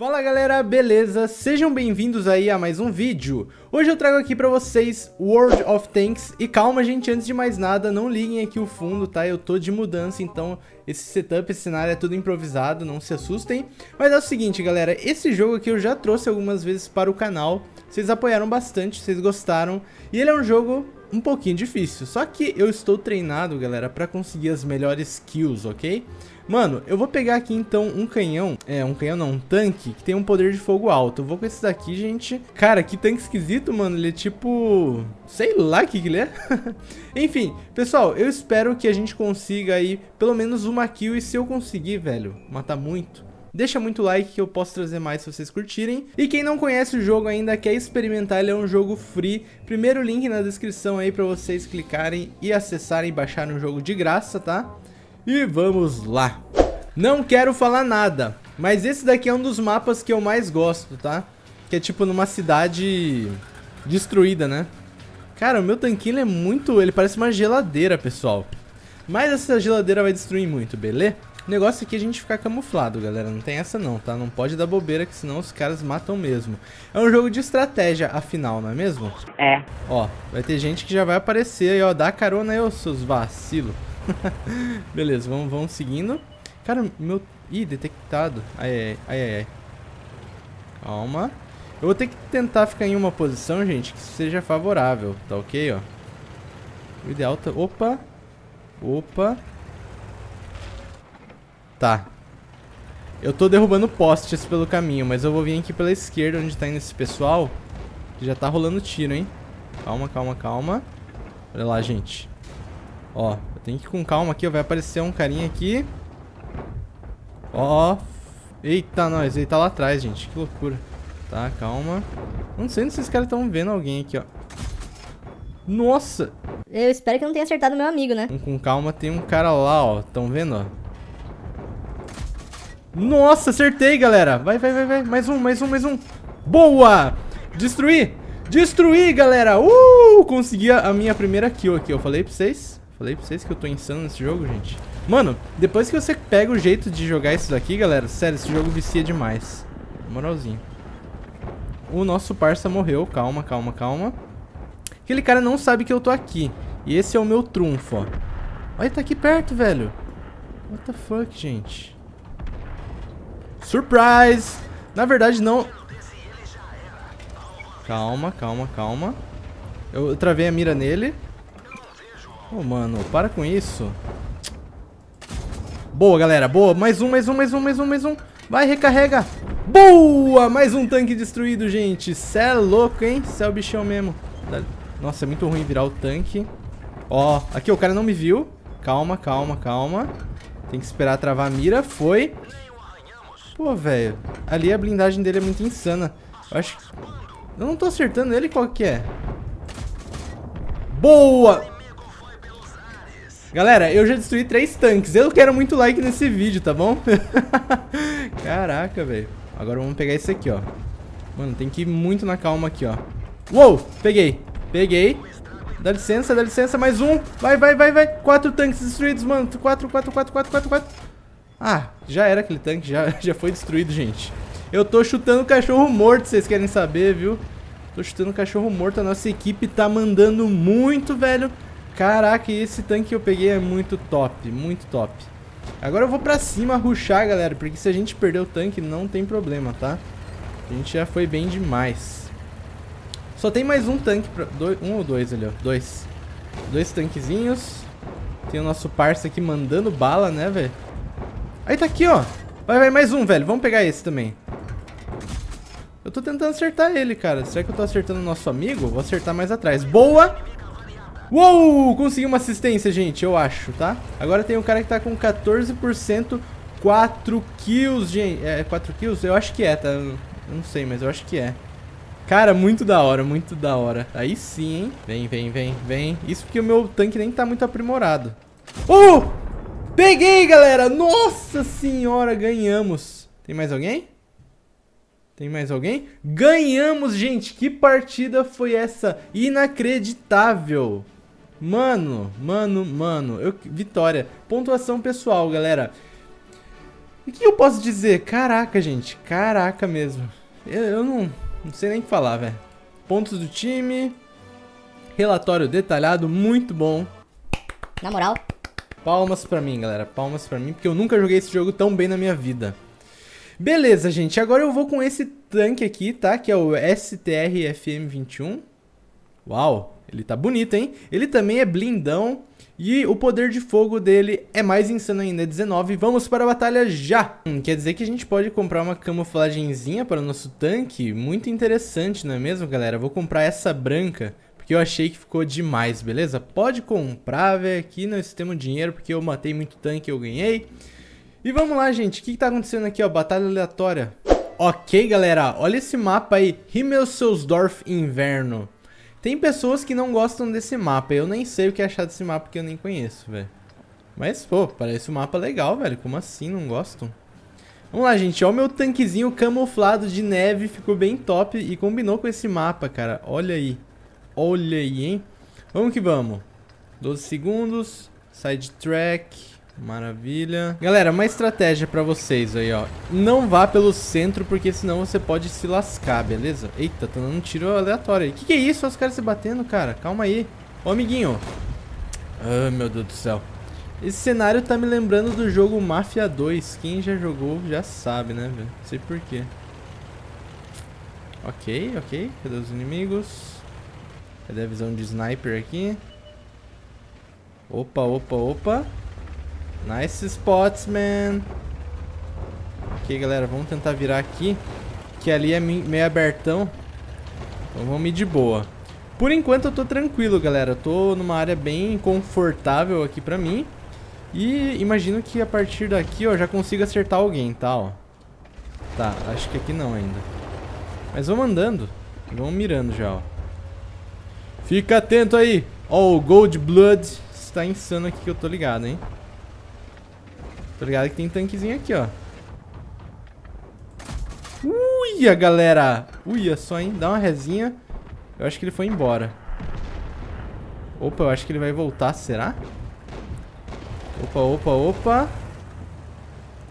Fala galera, beleza? Sejam bem-vindos aí a mais um vídeo. Hoje eu trago aqui pra vocês World of Tanks e calma gente, antes de mais nada, não liguem aqui o fundo, tá? Eu tô de mudança, então esse setup, esse cenário é tudo improvisado, não se assustem. Mas é o seguinte galera, esse jogo aqui eu já trouxe algumas vezes para o canal, vocês apoiaram bastante, vocês gostaram, e ele é um jogo um pouquinho difícil, só que eu estou treinado galera pra conseguir as melhores kills, ok? Mano, eu vou pegar aqui então um canhão, é, um canhão não, um tanque que tem um poder de fogo alto. Eu vou com esse daqui, gente. Cara, que tanque esquisito, mano. Ele é tipo... Sei lá o que, que ele é. Enfim, pessoal, eu espero que a gente consiga aí pelo menos uma kill. E se eu conseguir, velho, matar muito... Deixa muito like que eu posso trazer mais se vocês curtirem. E quem não conhece o jogo ainda, quer experimentar, ele é um jogo free. Primeiro link na descrição aí pra vocês clicarem e acessarem e baixarem o jogo de graça, tá? E vamos lá. Não quero falar nada, mas esse daqui é um dos mapas que eu mais gosto, tá? Que é tipo numa cidade destruída, né? Cara, o meu tanquinho é muito... Ele parece uma geladeira, pessoal. Mas essa geladeira vai destruir muito, beleza? O negócio aqui é a gente ficar camuflado, galera. Não tem essa não, tá? Não pode dar bobeira, que senão os caras matam mesmo. É um jogo de estratégia, afinal, não é mesmo? É. Ó, vai ter gente que já vai aparecer aí, ó. Dá carona aí, ô seus vacilos. Beleza, vamos, vamos seguindo. Cara, meu... Ih, detectado. Ai, ai, ai, ai. Calma. Eu vou ter que tentar ficar em uma posição, gente, que seja favorável. Tá ok, ó. O ideal tá... Opa. Opa. Tá. Eu tô derrubando postes pelo caminho, mas eu vou vir aqui pela esquerda, onde tá indo esse pessoal. Já tá rolando tiro, hein. Calma, calma, calma. Olha lá, gente. Ó, tem que ir com calma aqui, ó. Vai aparecer um carinha aqui. Ó. Eita, nós. Ele tá lá atrás, gente. Que loucura. Tá, calma. Não sei se esses caras estão vendo alguém aqui, ó. Nossa! Eu espero que não tenha acertado meu amigo, né? Com calma, tem um cara lá, ó. Estão vendo, ó? Nossa, acertei, galera. Vai, vai, vai, vai. Mais um, mais um, mais um. Boa! Destruir! Destruir, galera! Uh! Consegui a minha primeira kill aqui. Eu falei pra vocês. Falei pra vocês que eu tô insano nesse jogo, gente. Mano, depois que você pega o jeito de jogar isso daqui, galera, sério, esse jogo vicia demais. Moralzinho. O nosso parça morreu. Calma, calma, calma. Aquele cara não sabe que eu tô aqui. E esse é o meu trunfo, ó. Olha, tá aqui perto, velho. What the fuck, gente? Surprise! Na verdade, não... Calma, calma, calma. Eu travei a mira nele. Oh, mano, para com isso. Boa, galera. Boa. Mais um, mais um, mais um, mais um, mais um. Vai, recarrega. Boa! Mais um tanque destruído, gente. Cê é louco, hein? Cê é o bichão mesmo. Nossa, é muito ruim virar o tanque. Ó, aqui o cara não me viu. Calma, calma, calma. Tem que esperar travar a mira. Foi. Pô, velho. Ali a blindagem dele é muito insana. Eu acho que... Eu não tô acertando ele, qual que é? Boa! Galera, eu já destruí três tanques. Eu quero muito like nesse vídeo, tá bom? Caraca, velho. Agora vamos pegar esse aqui, ó. Mano, tem que ir muito na calma aqui, ó. Uou! Peguei. Peguei. Dá licença, dá licença. Mais um. Vai, vai, vai, vai. Quatro tanques destruídos, mano. Quatro, quatro, quatro, quatro, quatro, quatro. Ah, já era aquele tanque. Já, já foi destruído, gente. Eu tô chutando cachorro morto, vocês querem saber, viu? Tô chutando cachorro morto. A nossa equipe tá mandando muito, velho. Caraca, esse tanque que eu peguei é muito top, muito top. Agora eu vou pra cima ruxar, galera, porque se a gente perder o tanque não tem problema, tá? A gente já foi bem demais. Só tem mais um tanque, pra... um ou dois ali, ó, dois. Dois tanquezinhos. Tem o nosso parça aqui mandando bala, né, velho? Aí tá aqui, ó. Vai, vai, mais um, velho. Vamos pegar esse também. Eu tô tentando acertar ele, cara. Será que eu tô acertando o nosso amigo? Vou acertar mais atrás. Boa! Uou! Consegui uma assistência, gente, eu acho, tá? Agora tem um cara que tá com 14%, 4 kills, gente. É, 4 kills? Eu acho que é, tá? Não sei, mas eu acho que é. Cara, muito da hora, muito da hora. Aí sim, hein? Vem, vem, vem, vem. Isso porque o meu tanque nem tá muito aprimorado. Uh! Peguei, galera! Nossa senhora, ganhamos. Tem mais alguém? Tem mais alguém? Ganhamos, gente! Que partida foi essa? Inacreditável! Mano, mano, mano. Eu, vitória. Pontuação pessoal, galera. O que eu posso dizer? Caraca, gente. Caraca mesmo. Eu, eu não, não sei nem o que falar, velho. Pontos do time. Relatório detalhado, muito bom. Na moral. Palmas pra mim, galera. Palmas pra mim, porque eu nunca joguei esse jogo tão bem na minha vida. Beleza, gente. Agora eu vou com esse tanque aqui, tá? Que é o STR FM21. Uau, ele tá bonito, hein? Ele também é blindão. E o poder de fogo dele é mais insano ainda, é 19. Vamos para a batalha já! Hum, quer dizer que a gente pode comprar uma camuflagenzinha para o nosso tanque? Muito interessante, não é mesmo, galera? Vou comprar essa branca, porque eu achei que ficou demais, beleza? Pode comprar, velho, aqui nós temos dinheiro, porque eu matei muito tanque eu ganhei. E vamos lá, gente, o que, que tá acontecendo aqui, ó? Batalha aleatória. Ok, galera, olha esse mapa aí, Himmelsdorf Inverno. Tem pessoas que não gostam desse mapa. Eu nem sei o que achar desse mapa que eu nem conheço, velho. Mas, pô, parece um mapa legal, velho. Como assim não gostam? Vamos lá, gente. Olha o meu tanquezinho camuflado de neve. Ficou bem top e combinou com esse mapa, cara. Olha aí. Olha aí, hein? Vamos que vamos. 12 segundos. Side track. Maravilha. Galera, uma estratégia pra vocês aí, ó. Não vá pelo centro, porque senão você pode se lascar, beleza? Eita, tô dando um tiro aleatório aí. Que que é isso? Os caras se batendo, cara. Calma aí. Ô, amiguinho. Ah, meu Deus do céu. Esse cenário tá me lembrando do jogo Mafia 2. Quem já jogou já sabe, né, velho? Não sei porquê. Ok, ok. Cadê os inimigos? Cadê a visão de sniper aqui? Opa, opa, opa. Nice spots, man. Ok, galera, vamos tentar virar aqui. Que ali é meio abertão. Então vamos ir de boa. Por enquanto eu tô tranquilo, galera. Eu tô numa área bem confortável aqui pra mim. E imagino que a partir daqui, ó, já consigo acertar alguém, tá, ó. Tá, acho que aqui não ainda. Mas vamos andando. Vamos mirando já, ó. Fica atento aí. Ó, o Gold Blood está insano aqui que eu tô ligado, hein. Tô ligado que tem tanquezinho aqui, ó. Uia, galera. Uia só, hein. Dá uma resinha. Eu acho que ele foi embora. Opa, eu acho que ele vai voltar, será? Opa, opa, opa.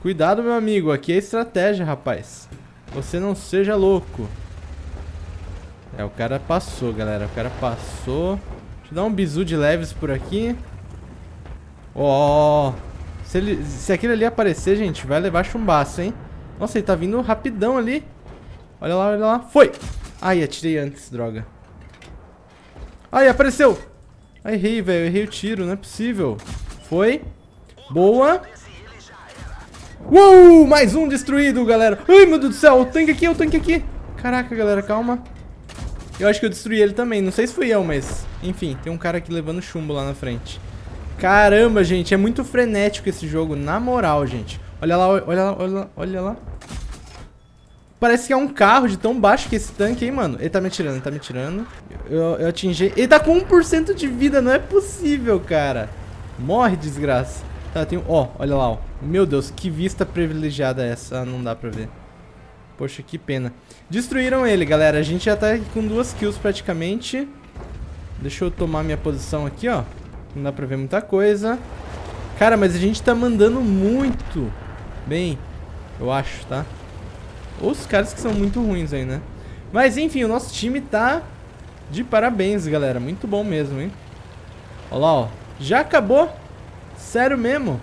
Cuidado, meu amigo. Aqui é estratégia, rapaz. Você não seja louco. É, o cara passou, galera. O cara passou. Deixa eu dar um bizu de leves por aqui. Ó. Oh. Se, ele, se aquele ali aparecer, gente, vai levar chumbaço, hein? Nossa, ele tá vindo rapidão ali. Olha lá, olha lá. Foi! Ai, atirei antes, droga. Ai, apareceu! Ai, errei, velho. Errei o tiro, não é possível. Foi. Boa. Uou! Mais um destruído, galera. Ai, meu Deus do céu. O tanque aqui, o tanque aqui. Caraca, galera, calma. Eu acho que eu destruí ele também. Não sei se fui eu, mas... Enfim, tem um cara aqui levando chumbo lá na frente. Caramba, gente, é muito frenético esse jogo, na moral, gente. Olha lá, olha lá, olha lá, olha lá. Parece que é um carro de tão baixo que esse tanque, hein, mano. Ele tá me atirando, ele tá me atirando. Eu, eu atingi... Ele tá com 1% de vida, não é possível, cara. Morre, desgraça. Tá, tem... Ó, olha lá, ó. Meu Deus, que vista privilegiada essa. Ah, não dá pra ver. Poxa, que pena. Destruíram ele, galera. A gente já tá com duas kills praticamente. Deixa eu tomar minha posição aqui, ó. Não dá pra ver muita coisa. Cara, mas a gente tá mandando muito bem, eu acho, tá? Ou os caras que são muito ruins aí, né? Mas enfim, o nosso time tá de parabéns, galera. Muito bom mesmo, hein? Olha lá, ó. Já acabou? Sério mesmo?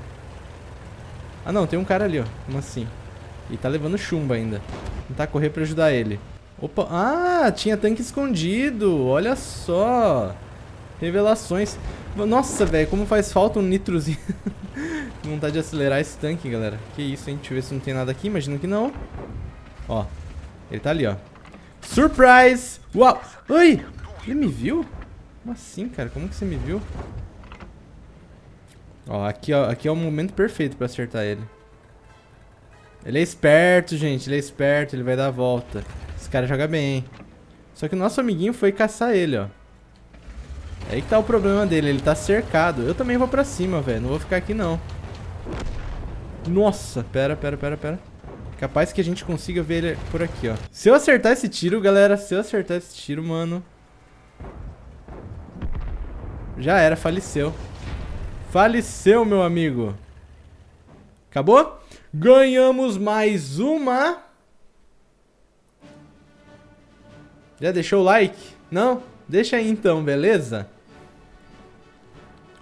Ah, não. Tem um cara ali, ó. Como assim? E tá levando chumbo ainda. Tentar correr pra ajudar ele. Opa. Ah, tinha tanque escondido. Olha só. Revelações. Nossa, velho, como faz falta um nitrozinho. Vontade de acelerar esse tanque, galera. Que isso, hein? Deixa eu ver se não tem nada aqui. Imagino que não. Ó. Ele tá ali, ó. Surprise! Uau! Oi! Ele me viu? Como assim, cara? Como que você me viu? Ó, aqui, ó, aqui é o momento perfeito pra acertar ele. Ele é esperto, gente. Ele é esperto. Ele vai dar a volta. Esse cara joga bem, hein? Só que o nosso amiguinho foi caçar ele, ó. É aí que tá o problema dele, ele tá cercado. Eu também vou pra cima, velho. Não vou ficar aqui, não. Nossa, pera, pera, pera, pera. Capaz que a gente consiga ver ele por aqui, ó. Se eu acertar esse tiro, galera, se eu acertar esse tiro, mano... Já era, faleceu. Faleceu, meu amigo. Acabou? Ganhamos mais uma. Já deixou o like? Não? Deixa aí então, beleza?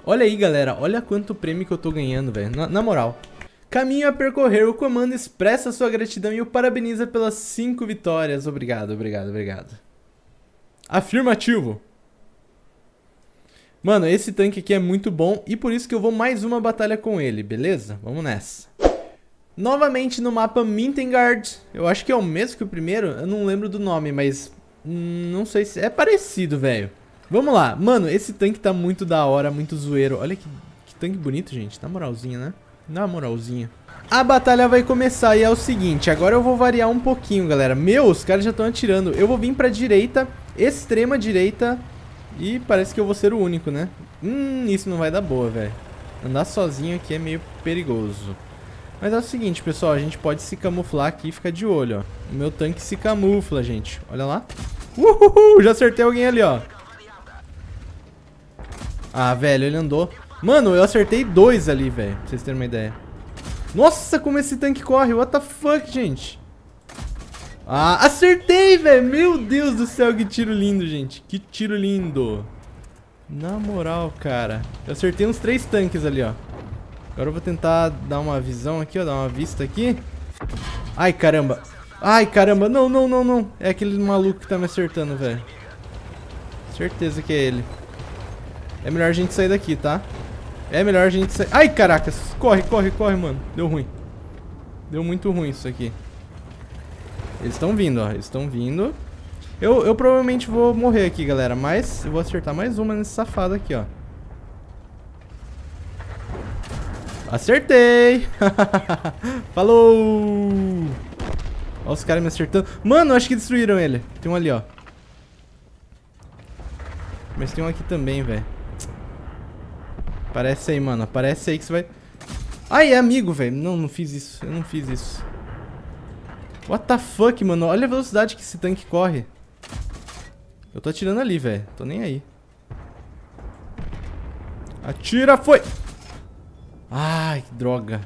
Olha aí, galera. Olha quanto prêmio que eu tô ganhando, velho. Na, na, moral. Caminho a percorrer. O comando expressa sua gratidão e o parabeniza pelas 5 vitórias. Obrigado, obrigado, obrigado. Afirmativo. Mano, esse tanque aqui é muito bom e por isso que eu vou mais uma batalha com ele, beleza? Vamos nessa. Novamente no mapa Mintengard. Eu acho que é o mesmo que o primeiro. Eu não lembro do nome, mas... Hum, não sei se... É parecido, velho. Vamos lá. Mano, esse tanque tá muito da hora, muito zoeiro. Olha que, que tanque bonito, gente. Na moralzinha, né? Na moralzinha. A batalha vai começar e é o seguinte. Agora eu vou variar um pouquinho, galera. Meu, os caras já estão atirando. Eu vou vir pra direita, extrema direita e parece que eu vou ser o único, né? Hum, isso não vai dar boa, velho. Andar sozinho aqui é meio perigoso. Mas é o seguinte, pessoal, a gente pode se camuflar aqui e ficar de olho, ó. O meu tanque se camufla, gente. Olha lá. Uhul, já acertei alguém ali, ó. Ah, velho, ele andou. Mano, eu acertei dois ali, velho. Pra vocês terem uma ideia. Nossa, como esse tanque corre. What the fuck, gente? Ah, acertei, velho. Meu Deus do céu, que tiro lindo, gente. Que tiro lindo. Na moral, cara. Eu acertei uns três tanques ali, ó. Agora eu vou tentar dar uma visão aqui, ó. Dar uma vista aqui. Ai, caramba. Ai, caramba. Não, não, não, não. É aquele maluco que tá me acertando, velho. Certeza que é ele. É melhor a gente sair daqui, tá? É melhor a gente sair... Ai, caracas. Corre, corre, corre, mano. Deu ruim. Deu muito ruim isso aqui. Eles estão vindo, ó. Eles estão vindo. Eu, eu provavelmente vou morrer aqui, galera. Mas eu vou acertar mais uma nesse safado aqui, ó. Acertei! Falou! Olha os caras me acertando. Mano, acho que destruíram ele. Tem um ali, ó. Mas tem um aqui também, velho. Aparece aí, mano. Aparece aí que você vai... Ai, é amigo, velho. Não, não fiz isso. Eu não fiz isso. What the fuck, mano? Olha a velocidade que esse tanque corre. Eu tô atirando ali, velho. Tô nem aí. Atira, foi! Ai, que droga.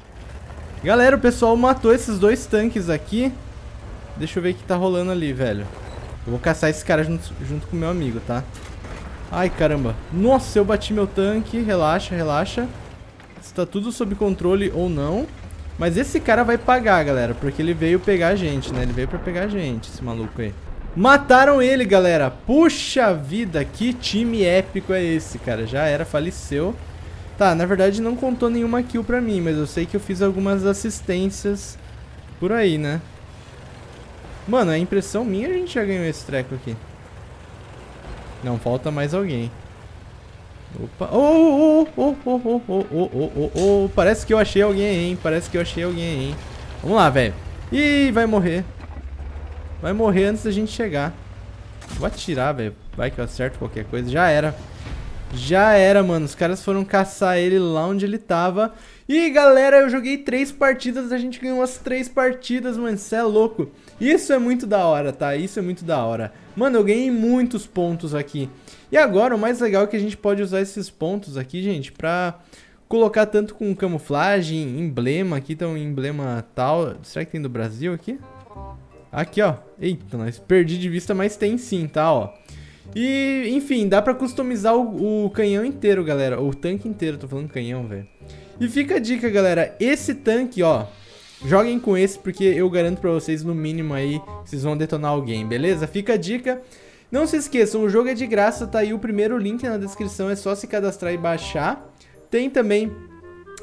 Galera, o pessoal matou esses dois tanques aqui. Deixa eu ver o que tá rolando ali, velho. Eu vou caçar esse cara junto, junto com o meu amigo, tá? Ai, caramba. Nossa, eu bati meu tanque. Relaxa, relaxa. Está tudo sob controle ou não. Mas esse cara vai pagar, galera, porque ele veio pegar a gente, né? Ele veio pra pegar a gente, esse maluco aí. Mataram ele, galera. Puxa vida, que time épico é esse, cara. Já era, faleceu. Tá, na verdade não contou nenhuma kill pra mim, mas eu sei que eu fiz algumas assistências por aí, né? Mano, é impressão minha a gente já ganhou esse treco aqui. Não, falta mais alguém. Opa. Oh, oh, oh, oh, oh, oh, oh, oh, oh, oh. Parece que eu achei alguém, hein? Parece que eu achei alguém, hein? Vamos lá, velho. Ih, vai morrer. Vai morrer antes da gente chegar. Vou atirar, velho. Vai que eu acerto qualquer coisa. Já era. Já era, mano. Os caras foram caçar ele lá onde ele tava. E, galera, eu joguei três partidas. A gente ganhou as três partidas, mano. Isso é louco. Isso é muito da hora, tá? Isso é muito da hora. Mano, eu ganhei muitos pontos aqui. E agora, o mais legal é que a gente pode usar esses pontos aqui, gente, pra colocar tanto com camuflagem, emblema, aqui tem um emblema tal. Será que tem do Brasil aqui? Aqui, ó. Eita, nós perdi de vista, mas tem sim, tá, ó. E, enfim, dá pra customizar o, o canhão inteiro, galera. O tanque inteiro, tô falando canhão, velho. E fica a dica, galera. Esse tanque, ó, joguem com esse porque eu garanto pra vocês, no mínimo aí, vocês vão detonar alguém, beleza? Fica a dica. Não se esqueçam, o jogo é de graça, tá aí o primeiro link na descrição, é só se cadastrar e baixar. Tem também,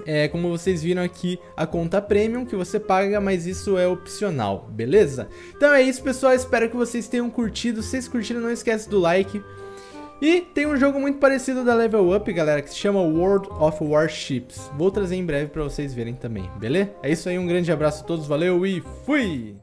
é, como vocês viram aqui, a conta Premium que você paga, mas isso é opcional, beleza? Então é isso, pessoal, espero que vocês tenham curtido. Se vocês curtiram, não esquece do like. E tem um jogo muito parecido da Level Up, galera, que se chama World of Warships. Vou trazer em breve pra vocês verem também, beleza? É isso aí, um grande abraço a todos, valeu e fui!